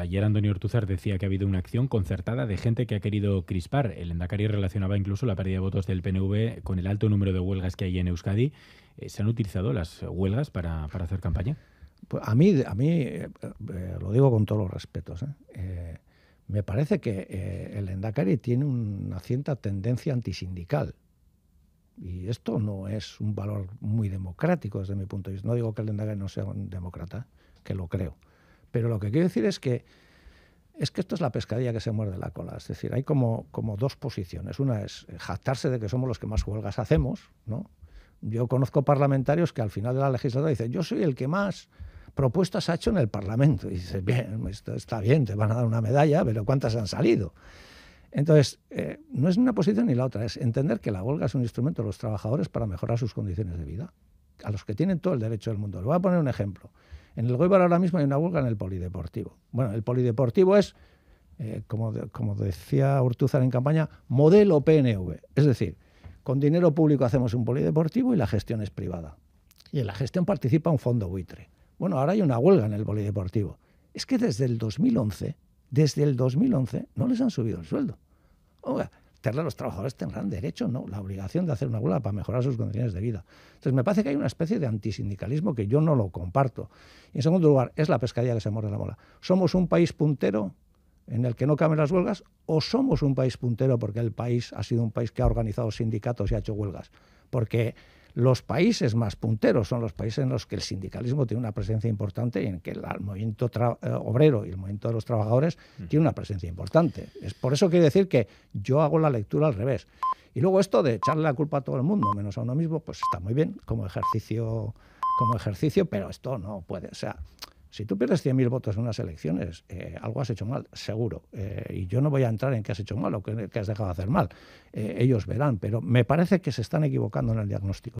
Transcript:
Ayer Antonio Ortuzar decía que ha habido una acción concertada de gente que ha querido crispar. El Endacari relacionaba incluso la pérdida de votos del PNV con el alto número de huelgas que hay en Euskadi. Eh, ¿Se han utilizado las huelgas para, hacer campaña? Pues a mí, a mí eh, lo digo con todos los respetos, me parece que el Endacari tiene una cierta tendencia antisindical. Y esto no es un valor muy democrático desde mi punto de vista. No digo que el Endacari no sea un demócrata, que lo creo pero lo que quiero decir es que es que esto es la pescadilla que se muerde la cola. Es decir, hay como, como dos posiciones. Una es jactarse de que somos los que más huelgas hacemos, ¿no? Yo conozco parlamentarios que al final de la legislatura dicen, yo soy el que más propuestas ha hecho en el Parlamento. Y dices, bien, esto está bien, te van a dar una medalla, pero ¿cuántas han salido? Entonces, eh, no es una posición ni la otra, es entender que la huelga es un instrumento de los trabajadores para mejorar sus condiciones de vida, a los que tienen todo el derecho del mundo. Le voy a poner un ejemplo. En el Goibar ahora mismo hay una huelga en el polideportivo. Bueno, el polideportivo es, eh, como, decía Urtuzar en campaña, modelo PNV. Es decir, con dinero público hacemos un polideportivo y la gestión es privada. Y en la gestión participa un fondo buitre. Bueno, ahora hay una huelga en el polideportivo. Es que desde el 2011, desde el 2011, no les han subido el sueldo. Oiga, los trabajadores tendrán derecho, no, la obligación de hacer una huelga para mejorar sus condiciones de vida. Entonces, me parece que hay una especie de antisindicalismo que yo no lo comparto. Y en segundo lugar, es la pescadilla que se muerde la mola. ¿Somos un país puntero en el que no caben las huelgas o somos un país puntero porque el país ha sido un país que ha organizado sindicatos y ha hecho huelgas? Porque los países más punteros son los países en los que el sindicalismo tiene una presencia importante y en que el movimiento eh, obrero y el movimiento de los trabajadores mm. tiene una presencia importante. Es por eso quiero decir que yo hago la lectura al revés. Y luego esto de echarle la culpa a todo el mundo, menos a uno mismo, pues está muy bien como ejercicio, como ejercicio, pero esto no puede. O sea, si tú pierdes 100.000 votos en unas elecciones, eh, algo has hecho mal, seguro. Eh, y yo no voy a entrar en qué has hecho mal o qué, has dejado de hacer mal. ellos verán, pero me parece que se están equivocando en el diagnóstico.